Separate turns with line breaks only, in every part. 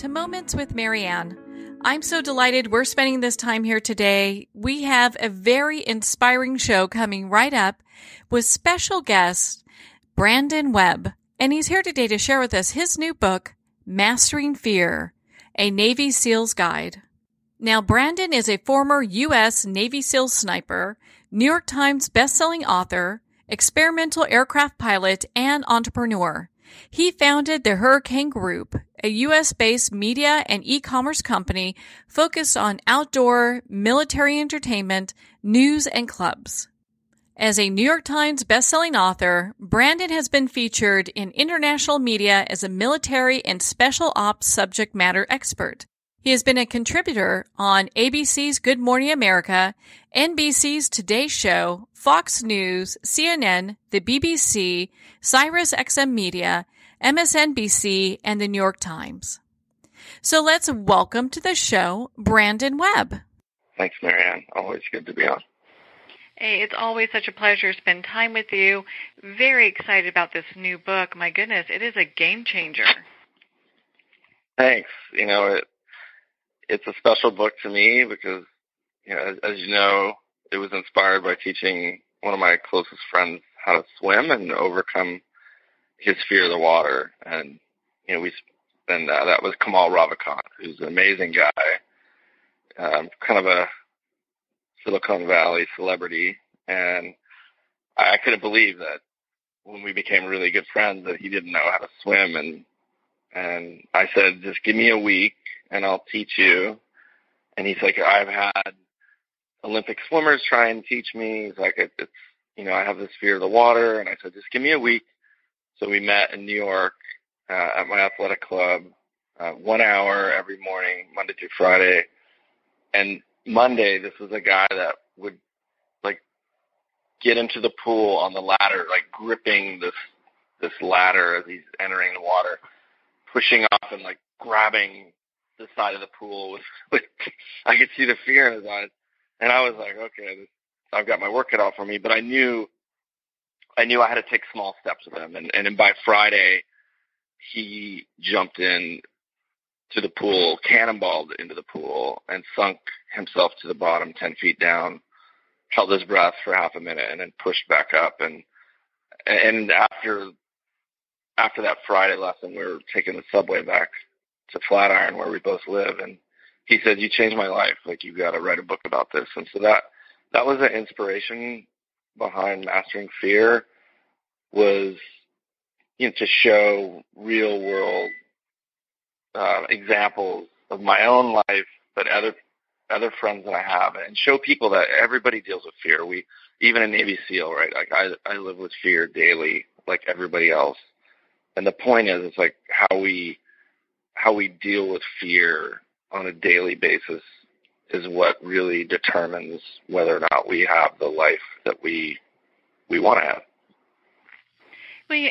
to Moments with Marianne. I'm so delighted we're spending this time here today. We have a very inspiring show coming right up with special guest Brandon Webb, and he's here today to share with us his new book, Mastering Fear, a Navy SEAL's Guide. Now, Brandon is a former U.S. Navy SEAL sniper, New York Times bestselling author, experimental aircraft pilot, and entrepreneur. He founded the Hurricane Group, a U.S. based media and e commerce company focused on outdoor military entertainment, news, and clubs. As a New York Times bestselling author, Brandon has been featured in international media as a military and special ops subject matter expert. He has been a contributor on ABC's Good Morning America, NBC's Today Show, Fox News, CNN, the BBC, Sirius XM Media, MSNBC, and the New York Times. So let's welcome to the show Brandon Webb.
Thanks, Marianne. Always good to be on.
Hey, it's always such a pleasure to spend time with you. Very excited about this new book. My goodness, it is a game changer.
Thanks. You know, it it's a special book to me because, you know, as, as you know, it was inspired by teaching one of my closest friends how to swim and overcome his fear of the water. And, you know, we, and uh, that was Kamal Ravikant, who's an amazing guy, um, kind of a Silicon Valley celebrity. And I, I couldn't believe that when we became really good friends that he didn't know how to swim. And, and I said, just give me a week and I'll teach you. And he's like, I've had Olympic swimmers try and teach me. He's like, it's, you know, I have this fear of the water. And I said, just give me a week. So we met in New York uh, at my athletic club, uh, one hour every morning, Monday through Friday. And Monday, this was a guy that would like get into the pool on the ladder, like gripping this this ladder as he's entering the water, pushing off and like grabbing the side of the pool with, with I could see the fear in his eyes, and I was like, okay, this, I've got my work cut out for me. But I knew, I knew I had to take small steps with him, and and then by Friday, he jumped in to the pool, cannonballed into the pool, and sunk himself to the bottom, ten feet down, held his breath for half a minute, and then pushed back up. And and after after that Friday lesson, we were taking the subway back to Flatiron where we both live, and he said, "You changed my life. Like you've got to write a book about this." And so that that was the inspiration behind Mastering Fear was you know to show real world uh, examples of my own life, but other other friends that I have, and show people that everybody deals with fear. We even a Navy SEAL, right? Like I I live with fear daily, like everybody else. And the point is, it's like how we how we deal with fear on a daily basis is what really determines whether or not we have the life that we we want to have.
Well,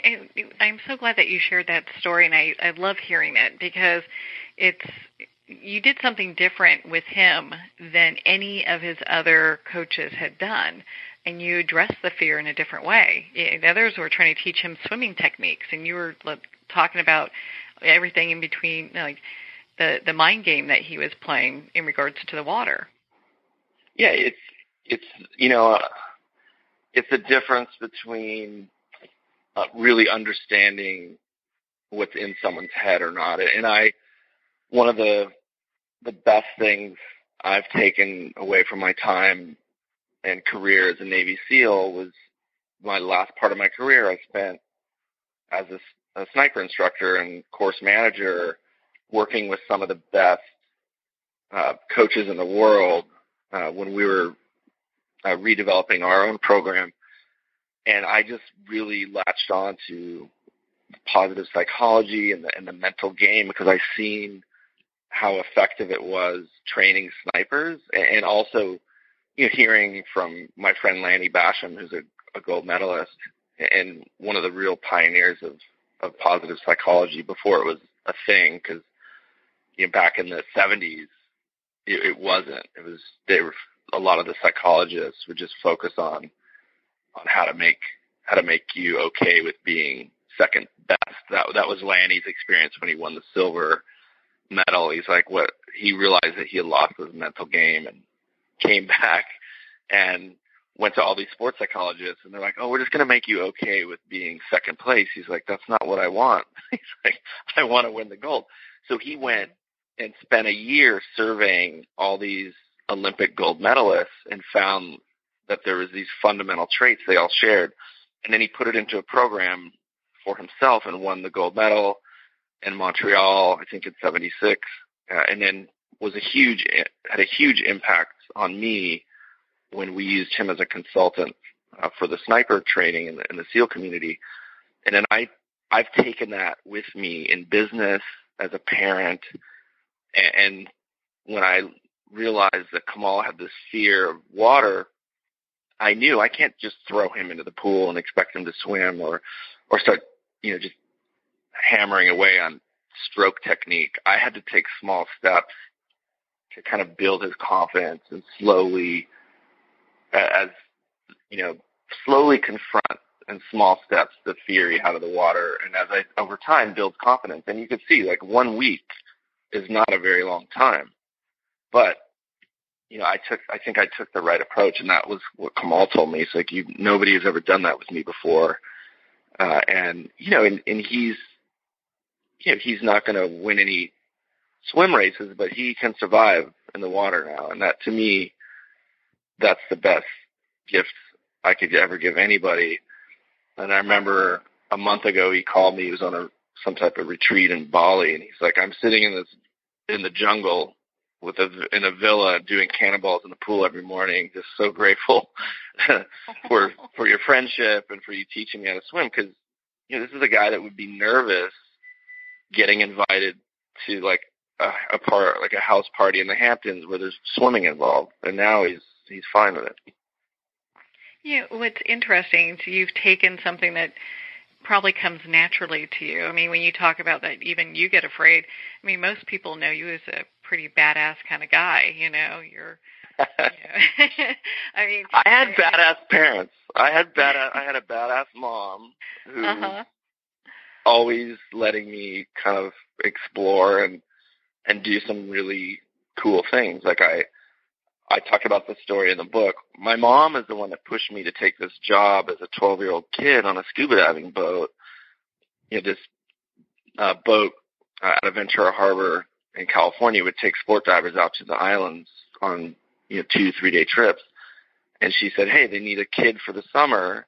I'm so glad that you shared that story, and I I love hearing it because it's you did something different with him than any of his other coaches had done and you addressed the fear in a different way. The others were trying to teach him swimming techniques, and you were talking about everything in between, like the the mind game that he was playing in regards to the water.
Yeah, it's it's you know, uh, it's a difference between uh, really understanding what's in someone's head or not. And I, one of the the best things I've taken away from my time and career as a Navy SEAL was my last part of my career. I spent as a a sniper instructor and course manager working with some of the best uh, coaches in the world uh, when we were uh, redeveloping our own program. And I just really latched on to positive psychology and the, and the mental game because I seen how effective it was training snipers and also you know, hearing from my friend Lanny Bassham, who's a, a gold medalist and one of the real pioneers of of positive psychology before it was a thing because you know back in the 70s it, it wasn't it was they were a lot of the psychologists would just focus on on how to make how to make you okay with being second best that that was Lanny's experience when he won the silver medal. He's like, what? He realized that he had lost his mental game and came back and went to all these sports psychologists and they're like, oh, we're just going to make you okay with being second place. He's like, that's not what I want. He's like, I want to win the gold. So he went and spent a year surveying all these Olympic gold medalists and found that there was these fundamental traits they all shared. And then he put it into a program for himself and won the gold medal in Montreal, I think in 76. Uh, and then was a huge, had a huge impact on me when we used him as a consultant uh, for the sniper training in the, in the SEAL community. And then I, I've taken that with me in business as a parent. And, and when I realized that Kamal had this fear of water, I knew I can't just throw him into the pool and expect him to swim or, or start, you know, just hammering away on stroke technique. I had to take small steps to kind of build his confidence and slowly, as you know, slowly confront in small steps the he had of the water. And as I over time build confidence, and you could see like one week is not a very long time, but you know, I took, I think I took the right approach, and that was what Kamal told me. It's like you, nobody has ever done that with me before, uh, and you know, and, and he's, you know, he's not going to win any swim races, but he can survive in the water now, and that to me, that's the best gift I could ever give anybody. And I remember a month ago he called me. He was on a some type of retreat in Bali, and he's like, "I'm sitting in this in the jungle with a in a villa doing cannonballs in the pool every morning. Just so grateful for for your friendship and for you teaching me how to swim because you know this is a guy that would be nervous getting invited to like a, a part like a house party in the Hamptons where there's swimming involved, and now he's he's fine with it.
Yeah, what's interesting is you've taken something that probably comes naturally to you. I mean, when you talk about that, even you get afraid. I mean, most people know you as a pretty badass kind of guy. You know, you're. You know, I mean,
I had badass parents. I had bad. I had a badass mom who uh-huh. always letting me kind of explore and and do some really cool things. Like I, I talk about the story in the book. My mom is the one that pushed me to take this job as a 12 year old kid on a scuba diving boat. You know, this uh, boat uh, out of Ventura Harbor in California would take sport divers out to the islands on you know two three day trips. And she said, "Hey, they need a kid for the summer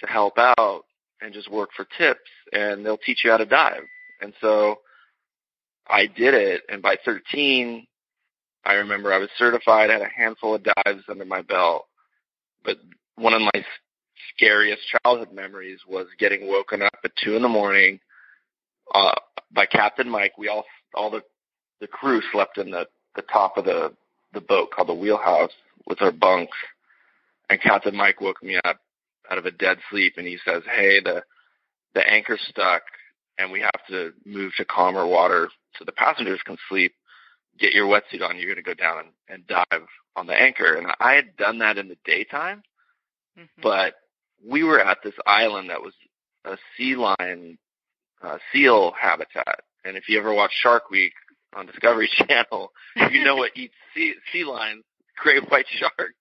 to help out and just work for tips, and they'll teach you how to dive." And so I did it, and by 13, I remember I was certified, had a handful of dives under my belt. But one of my scariest childhood memories was getting woken up at two in the morning uh, by Captain Mike. We all, all the the crew slept in the the top of the the boat called the wheelhouse with our bunks. And Captain Mike woke me up out of a dead sleep, and he says, "Hey, the the anchor's stuck, and we have to move to calmer water so the passengers can sleep. Get your wetsuit on. You're going to go down and, and dive on the anchor." And I had done that in the daytime, mm-hmm. but we were at this island that was a sea lion uh, seal habitat. And if you ever watch Shark Week, on Discovery Channel, you know what eats sea, sea lions, great white sharks.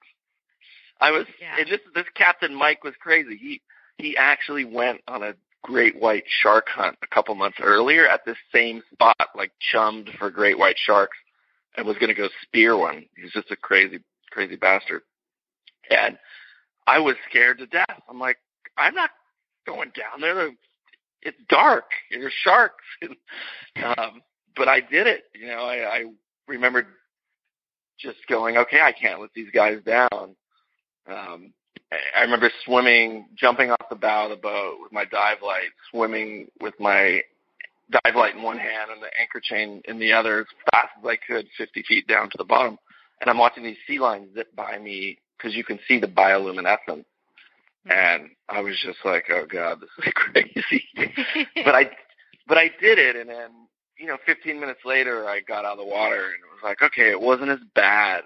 I was, yeah. and this this Captain Mike was crazy. He he actually went on a great white shark hunt a couple months earlier at this same spot, like chummed for great white sharks, and was going to go spear one. He's just a crazy crazy bastard, and I was scared to death. I'm like, I'm not going down there. It's dark. There's sharks. um, but I did it. You know, I, I remembered just going, okay, I can't let these guys down. Um, I remember swimming, jumping off the bow of the boat with my dive light, swimming with my dive light in one hand and the anchor chain in the other as fast as I could, 50 feet down to the bottom. And I'm watching these sea lions zip by me because you can see the bioluminescence. Mm-hmm. And I was just like, oh God, this is crazy. but I, but I did it. And then you know, 15 minutes later, I got out of the water and it was like, okay, it wasn't as bad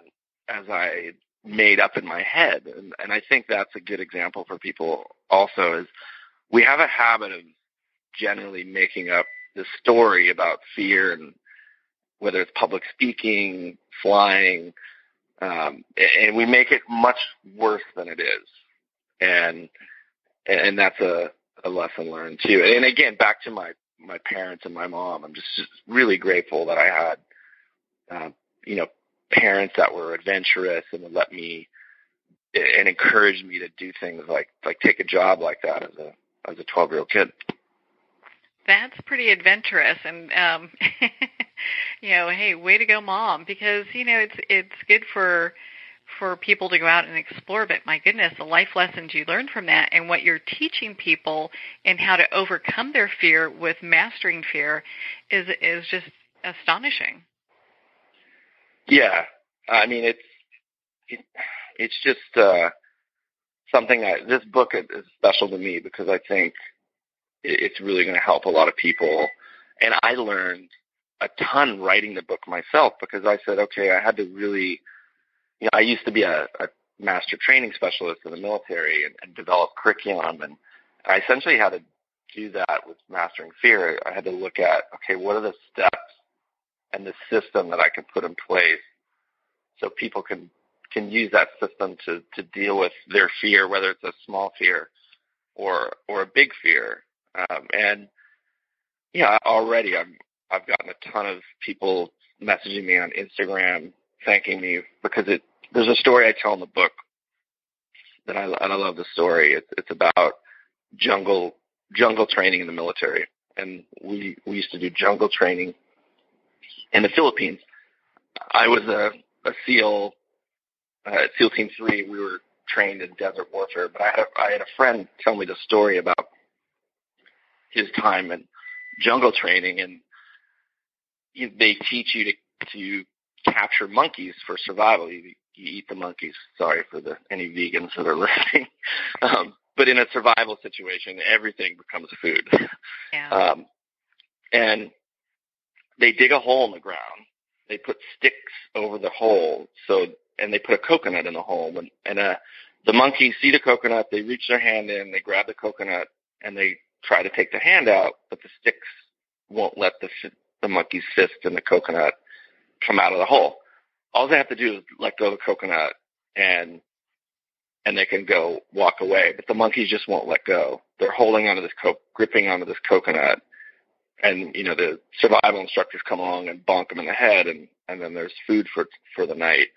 as I made up in my head. And, and I think that's a good example for people also is we have a habit of generally making up the story about fear and, whether it's public speaking, flying, um, and we make it much worse than it is. And, and that's a, a lesson learned too. And again, back to my, my parents and my mom, I'm just, just really grateful that I had, uh, you know, parents that were adventurous and would let me and encouraged me to do things like, like take a job like that as a, as a 12 year old kid.
That's pretty adventurous and um you know, hey, way to go mom because you know, it's it's good for for people to go out and explore, but my goodness, the life lessons you learn from that and what you're teaching people and how to overcome their fear with mastering fear is is just astonishing.
Yeah. I mean, it's it, it's just uh something I this book is special to me because I think it's really going to help a lot of people. And I learned a ton writing the book myself because I said, okay, I had to really, you know, I used to be a, a master training specialist in the military and, and develop curriculum, and I essentially had to do that with mastering fear. I had to look at, okay, what are the steps and the system that I can put in place so people can can use that system to to deal with their fear, whether it's a small fear or or a big fear. Um, and yeah, already I'm I've gotten a ton of people messaging me on Instagram thanking me because it there's a story I tell in the book that I and I love the story. It's it's about jungle jungle training in the military, and we we used to do jungle training in the Philippines. I was a a SEAL uh, SEAL Team Three. We were trained in desert warfare, but I had a, I had a friend tell me the story about his time in jungle training, and they teach you to to capture monkeys for survival. You, you eat the monkeys. Sorry for the any vegans that are listening. Um, but in a survival situation, everything becomes food.
Yeah.
Um, and they dig a hole in the ground. They put sticks over the hole, so and they put a coconut in the hole. And, and uh, the monkeys see the coconut. They reach their hand in. They grab the coconut and they try to take the hand out, but the sticks won't let the the monkey's fist in the coconut come out of the hole. All they have to do is let go of the coconut and and they can go walk away. But the monkeys just won't let go. They're holding onto this co- gripping onto this coconut, and you know the survival instructors come along and bonk them in the head, and and then there's food for for the night.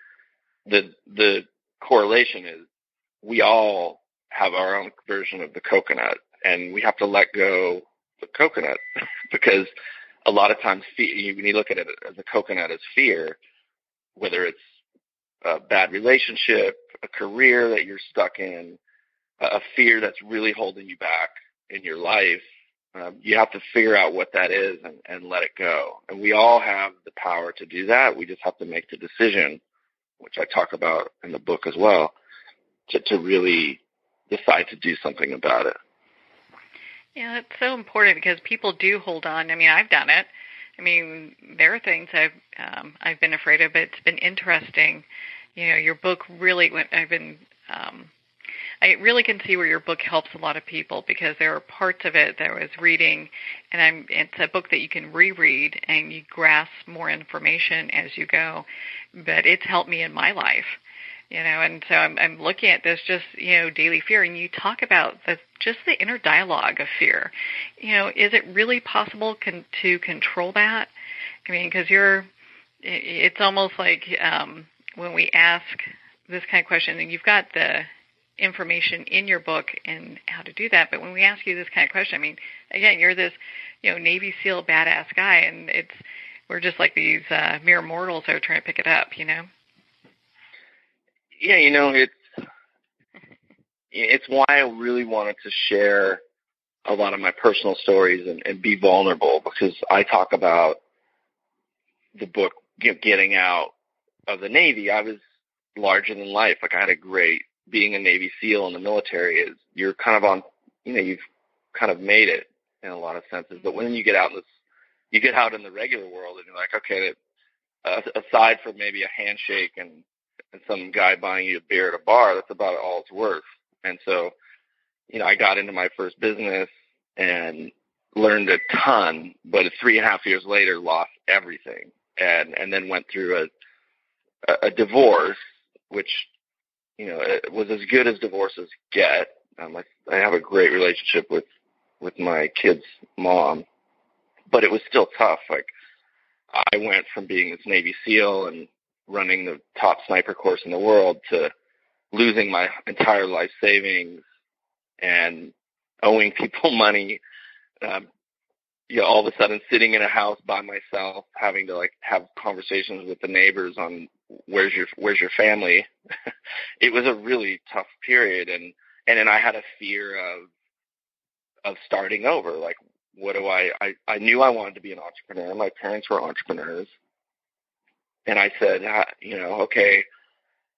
The the correlation is we all have our own version of the coconut, and we have to let go the coconut because a lot of times when you look at it as a coconut as fear, whether it's a bad relationship, a career that you're stuck in, a fear that's really holding you back in your life, um, you have to figure out what that is and, and let it go. And we all have the power to do that. We just have to make the decision, which I talk about in the book as well, to, to really decide to do something about it.
Yeah, it's so important because people do hold on. I mean, I've done it. I mean, there are things I've um, I've been afraid of, but it's been interesting. You know, your book really went. I've been. Um, I really can see where your book helps a lot of people because there are parts of it that I was reading, and I'm. It's a book that you can reread and you grasp more information as you go. But it's helped me in my life you know and so I'm, I'm looking at this just you know daily fear and you talk about the just the inner dialogue of fear. You know is it really possible con- to control that? I mean because you're it's almost like um when we ask this kind of question and you've got the information in your book and how to do that but when we ask you this kind of question i mean again you're this you know navy seal badass guy and it's we're just like these uh mere mortals that are trying to pick it up you know
yeah, you know, it's it's why I really wanted to share a lot of my personal stories and, and be vulnerable because I talk about the book getting out of the Navy. I was larger than life. Like I had a great being a Navy SEAL in the military is you're kind of on you know, you've kind of made it in a lot of senses. But when you get out in this you get out in the regular world and you're like, okay, uh, aside from maybe a handshake and and some guy buying you a beer at a bar, that's about all it's worth. And so, you know, I got into my first business and learned a ton, but three and a half years later lost everything. and and then went through a a, divorce, which you know it was as good as divorces get. Um, I, I have a great relationship with with my kid's mom, but it was still tough. Like I went from being this Navy SEAL and running the top sniper course in the world to losing my entire life savings and owing people money. Um, you know, all of a sudden sitting in a house by myself, having to like have conversations with the neighbors on where's your where's your family. it was a really tough period, and and then I had a fear of of starting over. Like, what do I? I I knew I wanted to be an entrepreneur. My parents were entrepreneurs, and I said, you know, okay,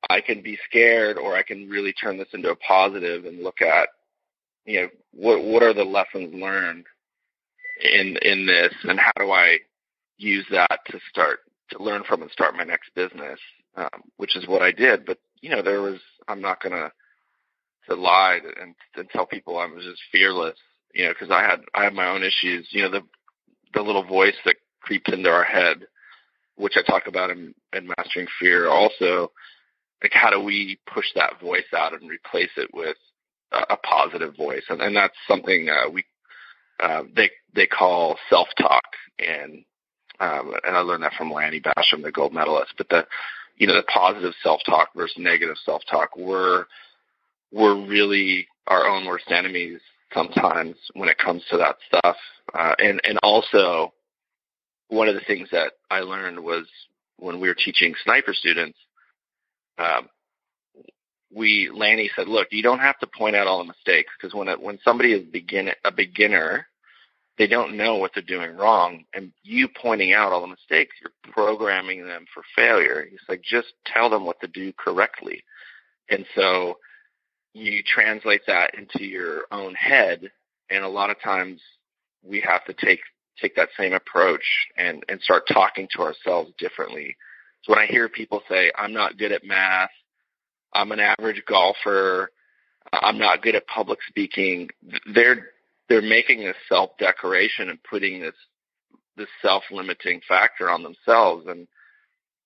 I can be scared, or I can really turn this into a positive and look at, you know, what what are the lessons learned in in this, and how do I use that to start to learn from and start my next business, um, which is what I did. But you know, there was I'm not gonna to lie and, and tell people I was just fearless, you know, because I had I had my own issues. You know, the the little voice that creeps into our head, which I talk about in, in Mastering Fear. Also, like how do we push that voice out and replace it with a, a positive voice? And, and that's something uh, we uh, they they call self talk, and um, and I learned that from Lanny Bassham, the gold medalist. But the you know the positive self talk versus negative self talk, we're we're really our own worst enemies sometimes when it comes to that stuff. Uh, and and also one of the things that I learned was when we were teaching sniper students. Um, we Lanny said, "Look, you don't have to point out all the mistakes because when when somebody is begin a beginner, they don't know what they're doing wrong, and you pointing out all the mistakes, you're programming them for failure. He's like, just tell them what to do correctly, and so you translate that into your own head, and a lot of times we have to take take that same approach and and start talking to ourselves differently. So when I hear people say, "I'm not good at math," I'm an average golfer. I'm not good at public speaking. They're they're making this self declaration and putting this this self limiting factor on themselves. And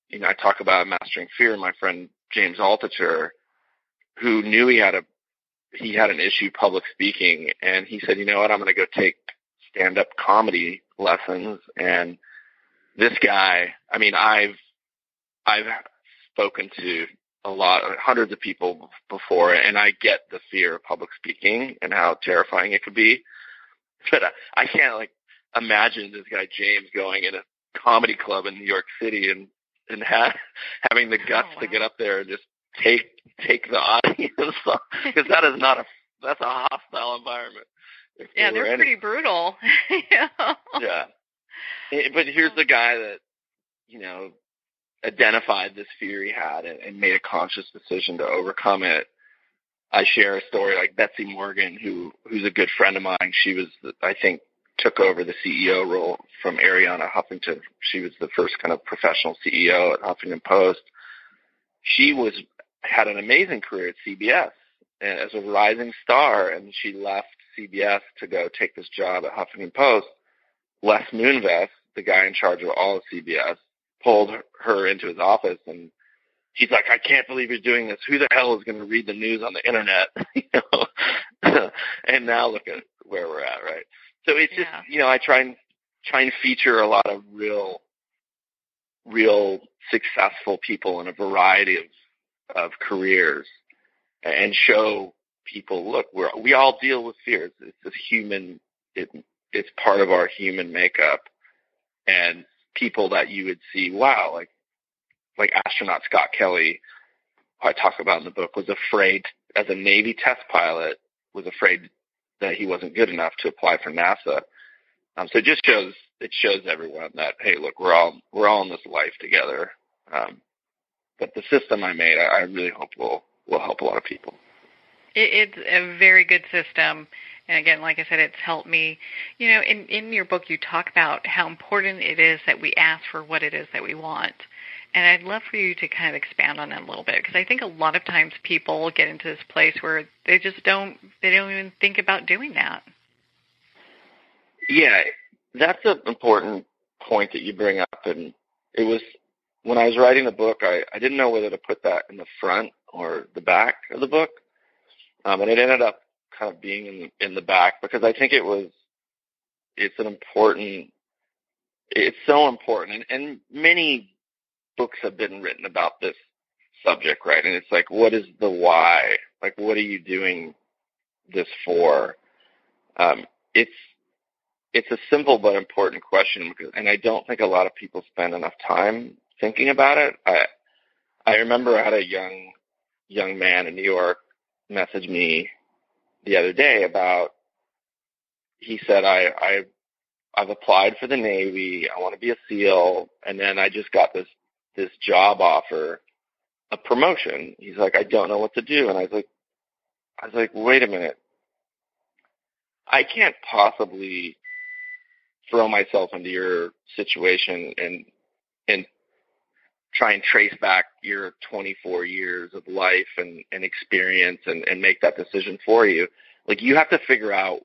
you know, I talk about mastering fear. My friend James Altucher, who knew he had a he had an issue public speaking, and he said, you know what, I'm going to go take stand up comedy lessons. And this guy, I mean, I've I've spoken to a lot, hundreds of people before, and I get the fear of public speaking and how terrifying it could be. But I, I can't like imagine this guy James going in a comedy club in New York City and and ha- having the guts oh, wow. to get up there and just take take the audience because that is not a that's a hostile environment.
Yeah, they're any. pretty brutal.
yeah. yeah. But here's the guy that you know identified this fear he had and, and made a conscious decision to overcome it. I share a story like Betsy Morgan, who who's a good friend of mine. She was, the, I think, took over the CEO role from Arianna Huffington. She was the first kind of professional CEO at Huffington Post. She was had an amazing career at CBS eh, as a rising star, and she left CBS to go take this job at Huffington Post. Les Moonves, the guy in charge of all of CBS, pulled her into his office and he's like, I can't believe you're doing this. Who the hell is going to read the news on the internet? you know? and now look at where we're at, right? So it's just, yeah. you know, I try and try and feature a lot of real, real successful people in a variety of of careers and show people, look, we're we all deal with fears. It's a human. It it's part of our human makeup, and people that you would see, wow, like like astronaut Scott Kelly, who I talk about in the book, was afraid as a Navy test pilot, was afraid that he wasn't good enough to apply for NASA. Um, so it just shows it shows everyone that hey, look, we're all we're all in this life together. Um, but the system I made, I, I really hope will will help a lot of people.
It, it's a very good system. And again, like I said, it's helped me. You know, in in your book, you talk about how important it is that we ask for what it is that we want. And I'd love for you to kind of expand on that a little bit because I think a lot of times people get into this place where they just don't they don't even think about doing that.
Yeah, that's an important point that you bring up, and it was when I was writing the book, I, I didn't know whether to put that in the front or the back of the book. Um, and it ended up kind of being in, in the back because I think it was, it's an important, it's so important. And, and many books have been written about this subject, right? And it's like, what is the why? Like, what are you doing this for? Um, it's, it's a simple but important question because, and I don't think a lot of people spend enough time thinking about it. I I remember I had a young young man in New York message me the other day about he said I I I've applied for the Navy, I want to be a SEAL, and then I just got this this job offer, a promotion. He's like, I don't know what to do and I was like I was like, wait a minute. I can't possibly throw myself into your situation and and try and trace back your 24 years of life and, and experience and, and make that decision for you. Like you have to figure out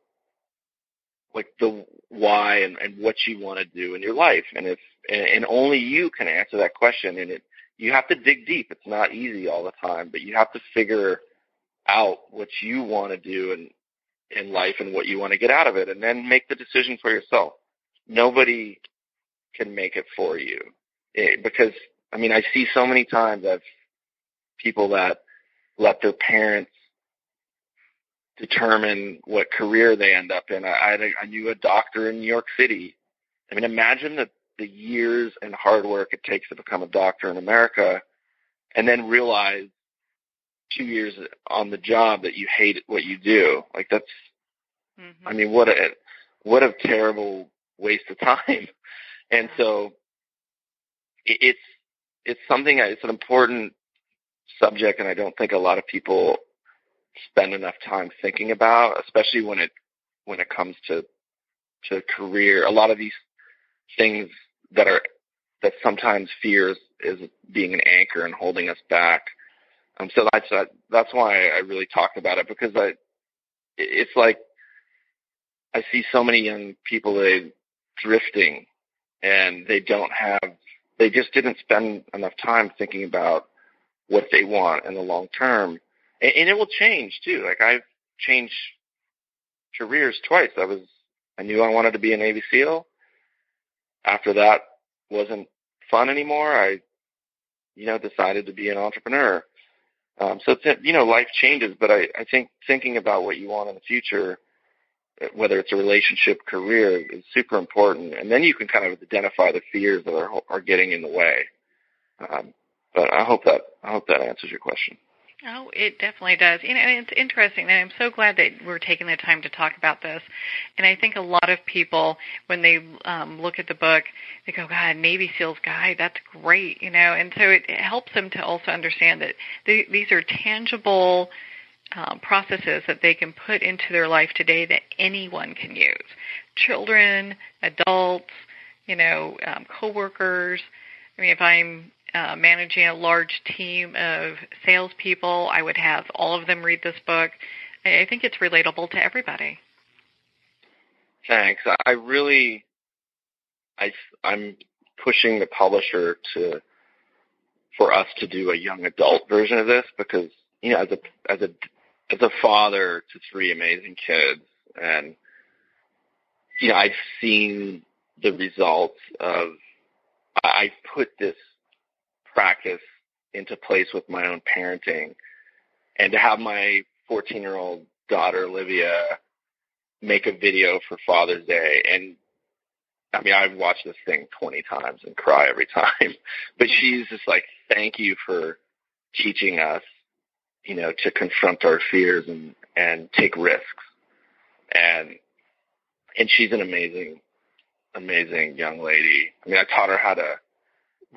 like the why and, and what you want to do in your life. And if, and, and only you can answer that question and it, you have to dig deep. It's not easy all the time, but you have to figure out what you want to do in, in life and what you want to get out of it and then make the decision for yourself. Nobody can make it for you eh, because I mean, I see so many times of people that let their parents determine what career they end up in. I, I, I knew a doctor in New York City. I mean, imagine the, the years and hard work it takes to become a doctor in America and then realize two years on the job that you hate what you do. Like that's, mm-hmm. I mean, what a, what a terrible waste of time. And so it's, it's something it's an important subject, and I don't think a lot of people spend enough time thinking about, especially when it when it comes to to career. A lot of these things that are that sometimes fears is being an anchor and holding us back. Um, so that's that's why I really talked about it because I it's like I see so many young people they drifting and they don't have they just didn't spend enough time thinking about what they want in the long term. And, and it will change too. Like I've changed careers twice. I was, I knew I wanted to be a Navy SEAL. After that wasn't fun anymore. I, you know, decided to be an entrepreneur. Um, so it's, you know, life changes, but I, I think thinking about what you want in the future whether it's a relationship, career, is super important. And then you can kind of identify the fears that are are getting in the way. Um, but I hope that I hope that answers your question.
Oh, it definitely does. You know, it's interesting, and I'm so glad that we're taking the time to talk about this. And I think a lot of people, when they um, look at the book, they go, "God, Navy SEALs guy, that's great," you know. And so it, it helps them to also understand that they, these are tangible um, processes that they can put into their life today that anyone can use. Children, adults, you know, um, coworkers. I mean, if I'm uh, managing a large team of salespeople, I would have all of them read this book. I think it's relatable to everybody.
Thanks. I really, I, I'm pushing the publisher to, for us to do a young adult version of this because, you know, as a, as a as a father to three amazing kids. And you know I've seen the results of I've put this practice into place with my own parenting. And to have my 14 year old daughter Olivia make a video for Father's Day. And I mean I've watched this thing 20 times and cry every time. But she's just like thank you for teaching us you know, to confront our fears and, and take risks. And, and she's an amazing, amazing young lady. I mean, I taught her how to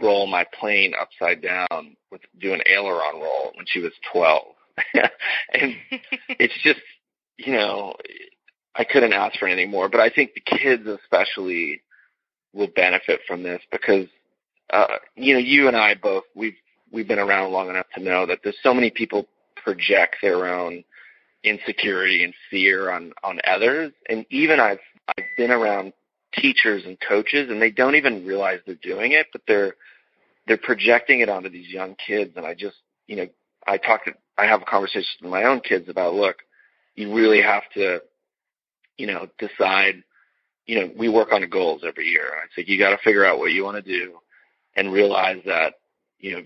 roll my plane upside down with do an aileron roll when she was 12. and it's just, you know, I couldn't ask for anything more, but I think the kids especially will benefit from this because, uh, you know, you and I both, we've, we've been around long enough to know that there's so many people project their own insecurity and fear on on others. And even I've I've been around teachers and coaches and they don't even realize they're doing it, but they're they're projecting it onto these young kids and I just you know, I talk to I have conversations with my own kids about look, you really have to, you know, decide you know, we work on goals every year. I think you got to figure out what you want to do and realize that, you know,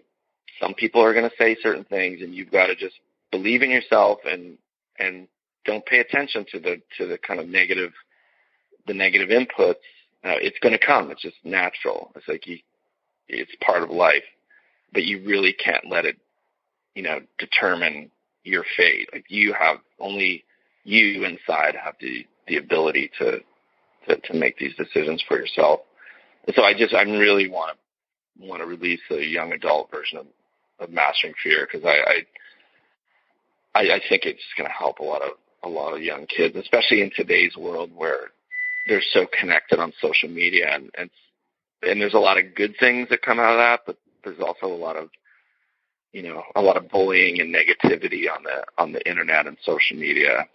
some people are going to say certain things and you've got to just believe in yourself and, and don't pay attention to the, to the kind of negative, the negative inputs. Uh, it's going to come. It's just natural. It's like you, it's part of life, but you really can't let it, you know, determine your fate. Like you have only you inside have the, the ability to, to, to make these decisions for yourself. And so I just, I really want to, want to release a young adult version of, of mastering fear because I, I, I, I think it's going to help a lot of, a lot of young kids, especially in today's world where they're so connected on social media and, and, and there's a lot of good things that come out of that, but there's also a lot of, you know, a lot of bullying and negativity on the, on the internet and social media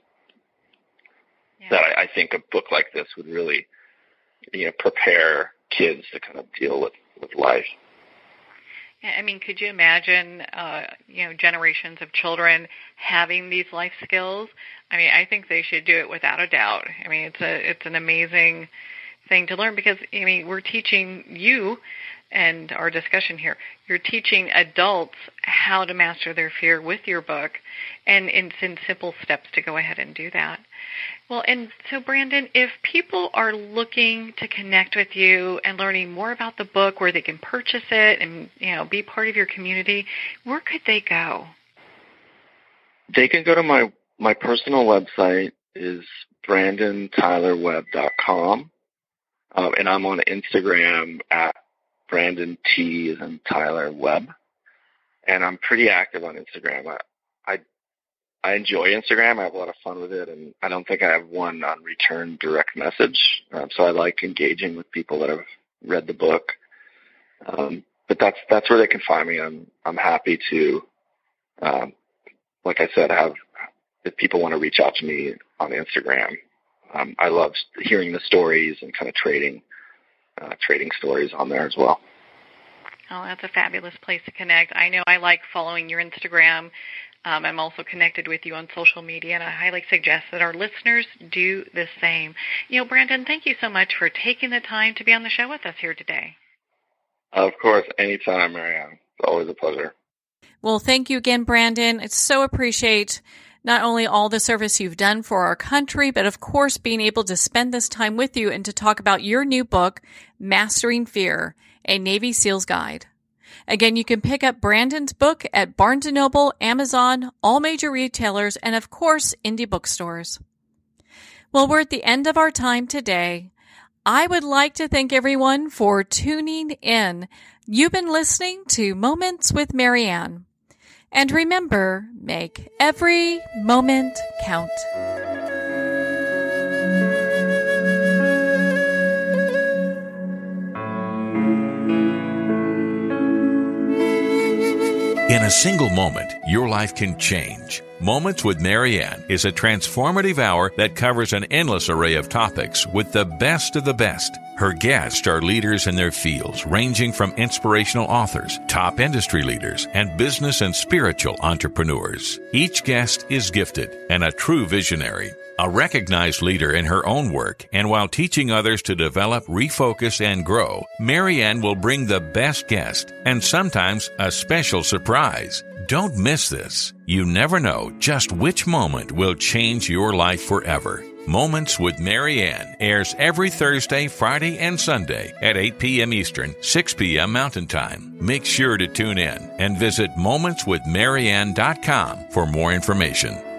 yeah. that I, I think a book like this would really, you know, prepare kids to kind of deal with, with life.
I mean, could you imagine, uh, you know, generations of children having these life skills? I mean, I think they should do it without a doubt. I mean, it's a it's an amazing thing to learn because I mean, we're teaching you and our discussion here. You're teaching adults how to master their fear with your book, and in, in simple steps to go ahead and do that. Well, and so Brandon, if people are looking to connect with you and learning more about the book, where they can purchase it and you know be part of your community, where could they go?
They can go to my my personal website is brandontylerwebb.com, um, and I'm on Instagram at Brandon T and Tyler Webb, and I'm pretty active on Instagram. I, I enjoy Instagram. I have a lot of fun with it, and I don't think I have one on return direct message. Um, so I like engaging with people that have read the book. Um, but that's that's where they can find me. I'm I'm happy to, um, like I said, have if people want to reach out to me on Instagram. Um, I love hearing the stories and kind of trading uh, trading stories on there as well.
Oh, that's a fabulous place to connect. I know I like following your Instagram. Um, I'm also connected with you on social media, and I highly suggest that our listeners do the same. You know, Brandon, thank you so much for taking the time to be on the show with us here today.
Of course, anytime, Marianne. It's always a pleasure.
Well, thank you again, Brandon. I so appreciate not only all the service you've done for our country, but of course being able to spend this time with you and to talk about your new book, Mastering Fear, a Navy SEAL's Guide. Again, you can pick up Brandon's book at Barnes & Noble, Amazon, all major retailers, and of course, indie bookstores. Well, we're at the end of our time today. I would like to thank everyone for tuning in. You've been listening to Moments with Marianne. And remember, make every moment count.
In a single moment, your life can change. Moments with Marianne is a transformative hour that covers an endless array of topics with the best of the best. Her guests are leaders in their fields, ranging from inspirational authors, top industry leaders, and business and spiritual entrepreneurs. Each guest is gifted and a true visionary, a recognized leader in her own work, and while teaching others to develop, refocus, and grow, Marianne will bring the best guest and sometimes a special surprise. Don't miss this. You never know just which moment will change your life forever. Moments with Marianne airs every Thursday, Friday, and Sunday at 8 p.m. Eastern, 6 p.m. Mountain Time. Make sure to tune in and visit momentswithmarianne.com for more information.